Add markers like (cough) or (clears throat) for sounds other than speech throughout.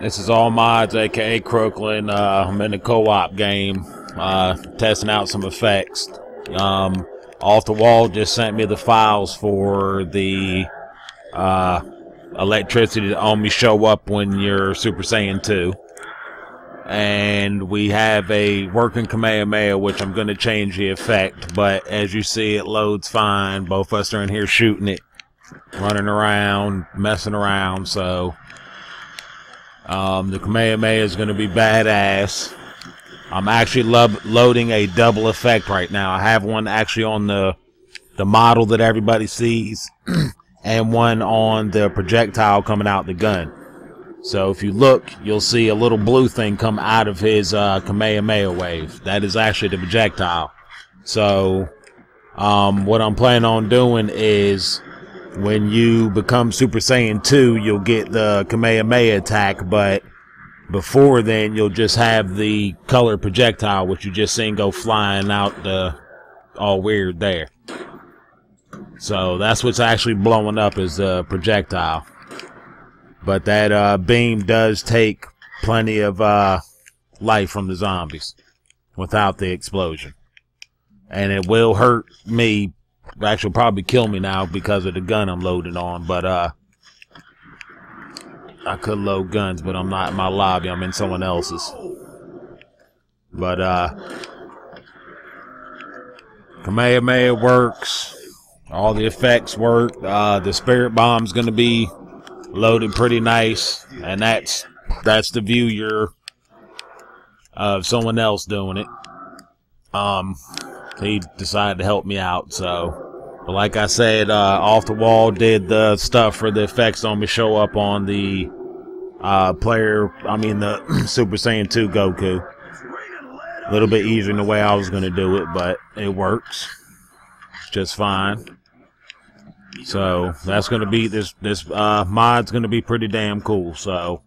This is All Mods, aka Krooklyn. Uh, I'm in the co-op game, uh, testing out some effects. Um, off the wall just sent me the files for the uh, electricity to only show up when you're Super Saiyan 2. And we have a working Kamehameha, which I'm going to change the effect. But as you see, it loads fine. Both of us are in here shooting it, running around, messing around. So um, the Kamehameha is going to be badass. I'm actually lo- loading a double effect right now. I have one actually on the the model that everybody sees, (clears throat) and one on the projectile coming out the gun. So if you look, you'll see a little blue thing come out of his uh, Kamehameha wave. That is actually the projectile. So um, what I'm planning on doing is when you become Super Saiyan 2, you'll get the Kamehameha attack, but before then, you'll just have the color projectile, which you just seen go flying out the all weird there. So that's what's actually blowing up is the projectile. But that uh, beam does take plenty of uh, life from the zombies without the explosion. And it will hurt me. Actually, probably kill me now because of the gun I'm loaded on. But uh, I could load guns, but I'm not in my lobby. I'm in someone else's. But uh, Kamehameha works. All the effects work. Uh, the spirit bomb's gonna be loaded pretty nice, and that's that's the view you're of someone else doing it. Um, he decided to help me out, so. But like I said, uh, off the wall did the stuff for the effects on me show up on the uh, player. I mean the (clears throat) Super Saiyan 2 Goku. A little bit easier than the way I was gonna do it, but it works just fine. So that's gonna be this this uh, mod's gonna be pretty damn cool. So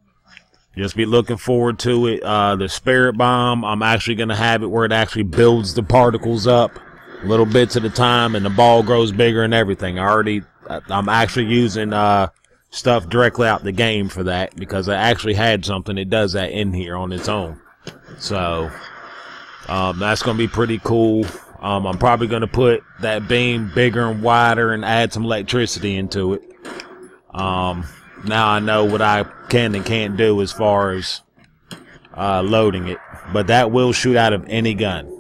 just be looking forward to it. Uh, the Spirit Bomb, I'm actually gonna have it where it actually builds the particles up little bits at a time, and the ball grows bigger and everything. I already, I'm actually using uh, stuff directly out the game for that because I actually had something that does that in here on its own. So um, that's gonna be pretty cool. Um, I'm probably gonna put that beam bigger and wider and add some electricity into it. Um, now I know what I can and can't do as far as uh, loading it, but that will shoot out of any gun.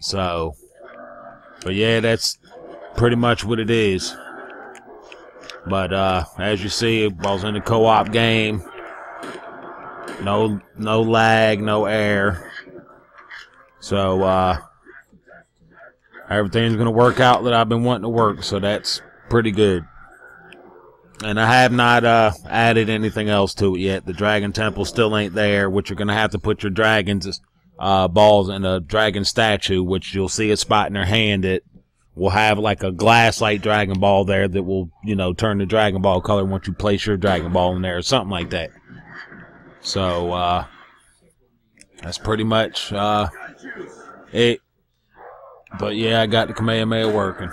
So, but yeah, that's pretty much what it is. But uh, as you see, I was in the co-op game. No, no lag, no air. So uh, everything's gonna work out that I've been wanting to work. So that's pretty good. And I have not uh, added anything else to it yet. The Dragon Temple still ain't there, which you're gonna have to put your dragons uh, balls in a dragon statue, which you'll see a spot in her hand that will have like a glass like Dragon Ball there that will, you know, turn the Dragon Ball color once you place your Dragon Ball in there or something like that. So, uh, that's pretty much, uh, it. But yeah, I got the Kamehameha working.